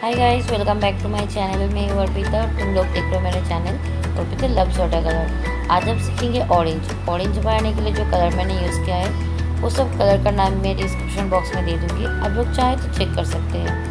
Hi guys welcome back to my channel मैं हूँ अर्पिता और तुम लोग देख रहे हो मेरे channel Arpita love water colour आज हम सीखेंगे ऑरेंज ऑरेंज बनाने के लिए जो कलर मैंने यूज़ किया है, वो सब कलर का नाम मैं डिस्क्रिप्शन बॉक्स में दे दूँगी। आप लोग चाहे तो चेक कर सकते हैं।